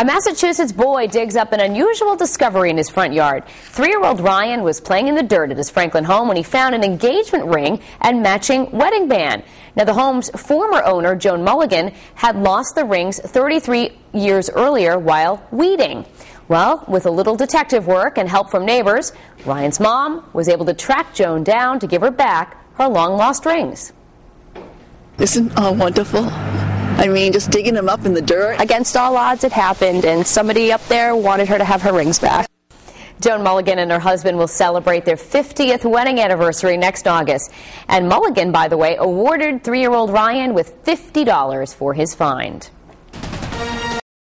A Massachusetts boy digs up an unusual discovery in his front yard. Three-year-old Ryan was playing in the dirt at his Franklin home when he found an engagement ring and matching wedding band. Now, the home's former owner, Joan Mulligan, had lost the rings 33 years earlier while weeding. Well, with a little detective work and help from neighbors, Ryan's mom was able to track Joan down to give her back her long-lost rings. Isn't all wonderful? I mean, just digging them up in the dirt. Against all odds, it happened, and somebody up there wanted her to have her rings back. Joan Mulligan and her husband will celebrate their 50th wedding anniversary next August. And Mulligan, by the way, awarded three year old Ryan with $50 for his find.